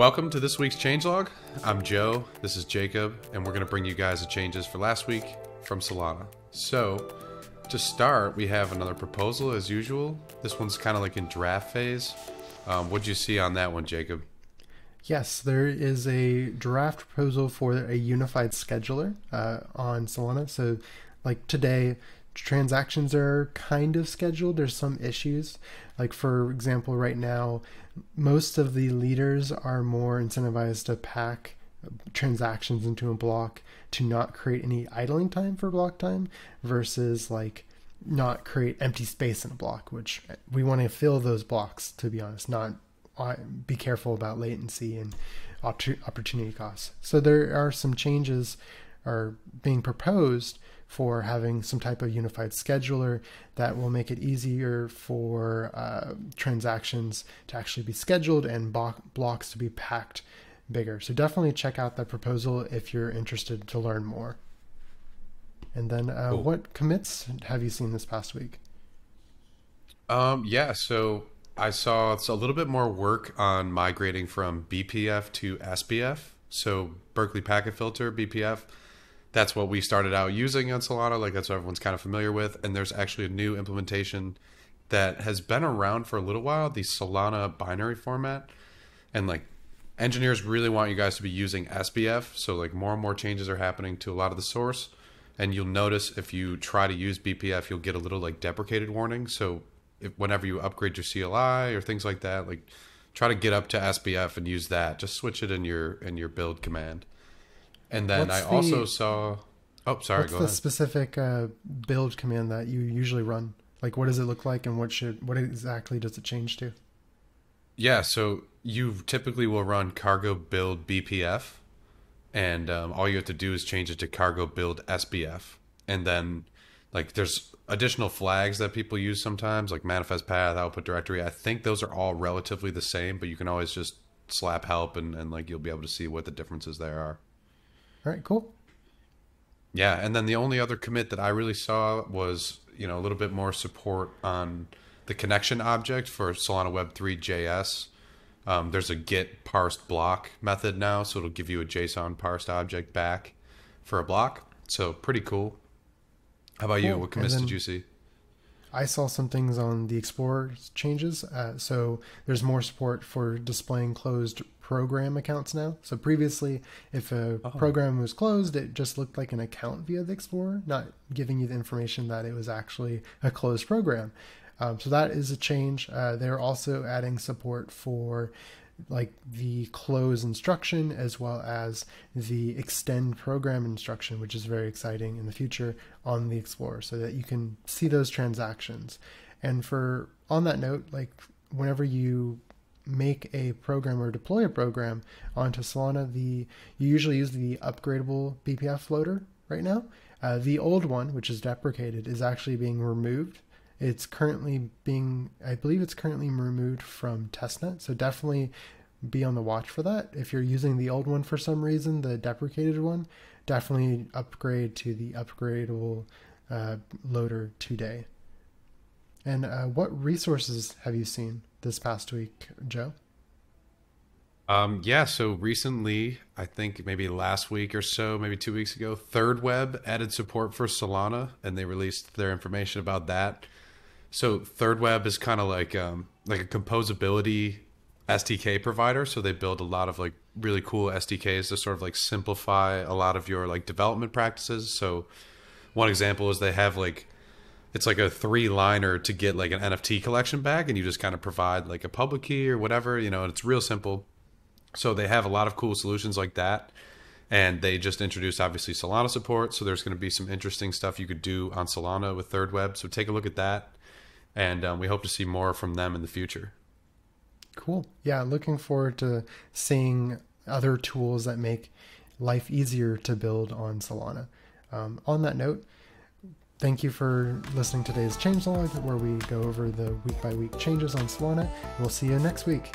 Welcome to this week's changelog. I'm Joe, this is Jacob, and we're going to bring you guys the changes for last week from Solana. So, to start, we have another proposal as usual. This one's kind of like in draft phase. Um, what'd you see on that one, Jacob? Yes, there is a draft proposal for a unified scheduler uh, on Solana. So, like today, transactions are kind of scheduled. There's some issues. Like, for example, right now, most of the leaders are more incentivized to pack transactions into a block to not create any idling time for block time versus like not create empty space in a block, which we want to fill those blocks, to be honest, not uh, be careful about latency and opportunity costs. So there are some changes are being proposed for having some type of unified scheduler that will make it easier for uh, transactions to actually be scheduled and blocks to be packed bigger. So definitely check out that proposal if you're interested to learn more. And then, uh, cool. what commits have you seen this past week? Um, yeah, so I saw a little bit more work on migrating from BPF to SBF. So Berkeley Packet Filter, BPF that's what we started out using on Solana. Like that's what everyone's kind of familiar with. And there's actually a new implementation that has been around for a little while, the Solana binary format. And like engineers really want you guys to be using SBF. So like more and more changes are happening to a lot of the source. And you'll notice if you try to use BPF, you'll get a little like deprecated warning. So if, whenever you upgrade your CLI or things like that, like try to get up to SBF and use that. Just switch it in your in your build command. And then What's I the, also saw. Oh, sorry. What's the ahead. specific uh, build command that you usually run? Like, what does it look like, and what should what exactly does it change to? Yeah, so you typically will run cargo build BPF, and um, all you have to do is change it to cargo build SBF, and then like there's additional flags that people use sometimes, like manifest path, output directory. I think those are all relatively the same, but you can always just slap help, and, and like you'll be able to see what the differences there are. All right, cool. Yeah, and then the only other commit that I really saw was you know a little bit more support on the connection object for Solana Web 3 JS. Um, there's a get parsed block method now, so it'll give you a JSON parsed object back for a block. So pretty cool. How about cool. you? What commits did you see? I saw some things on the Explorer changes. Uh, so there's more support for displaying closed program accounts now. So previously, if a oh. program was closed, it just looked like an account via the Explorer, not giving you the information that it was actually a closed program. Um, so that is a change. Uh, they're also adding support for like the close instruction as well as the extend program instruction, which is very exciting in the future on the Explorer so that you can see those transactions. And for on that note, like whenever you make a program or deploy a program onto Solana, the you usually use the upgradable BPF loader right now. Uh, the old one, which is deprecated, is actually being removed it's currently being, I believe it's currently removed from testnet. So definitely be on the watch for that. If you're using the old one for some reason, the deprecated one, definitely upgrade to the upgradable uh, loader today. And uh, what resources have you seen this past week, Joe? Um, yeah, so recently, I think maybe last week or so, maybe two weeks ago, Thirdweb added support for Solana, and they released their information about that. So Thirdweb is kind of like um, like a composability SDK provider. So they build a lot of like really cool SDKs to sort of like simplify a lot of your like development practices. So one example is they have like it's like a three liner to get like an NFT collection back, and you just kind of provide like a public key or whatever, you know, and it's real simple. So they have a lot of cool solutions like that. And they just introduced obviously Solana support. So there's going to be some interesting stuff you could do on Solana with Thirdweb. So take a look at that and um, we hope to see more from them in the future. Cool. Yeah, looking forward to seeing other tools that make life easier to build on Solana. Um, on that note, thank you for listening to today's changelog, where we go over the week by week changes on Solana. We'll see you next week.